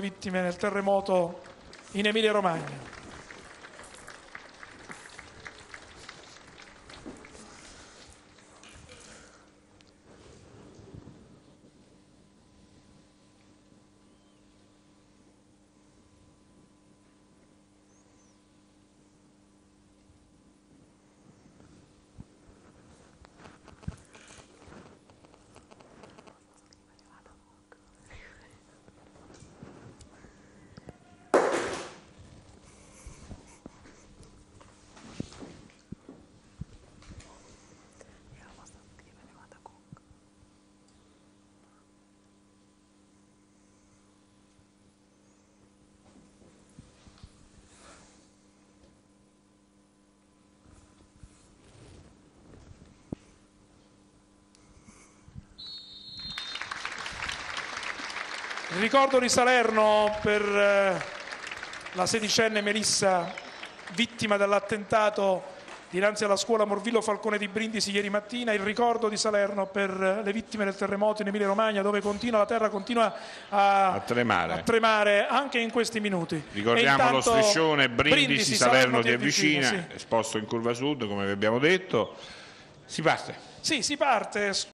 vittime del terremoto in Emilia Romagna. Il ricordo di Salerno per eh, la sedicenne Melissa, vittima dell'attentato dinanzi alla scuola Morvillo Falcone di Brindisi ieri mattina. Il ricordo di Salerno per eh, le vittime del terremoto in Emilia Romagna, dove continua, la terra continua a, A tremare. a tremare anche in questi minuti. Ricordiamo lo striscione Brindisi, Salerno ti avvicina, sì. esposto in curva sud come vi abbiamo detto. Si parte. Sì, si parte.